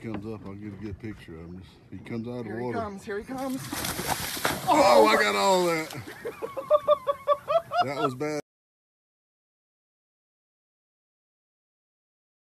he comes up, I'll get a good picture of him. He comes out of the water. Here he comes. Here he comes. Oh, I got all that. that was bad.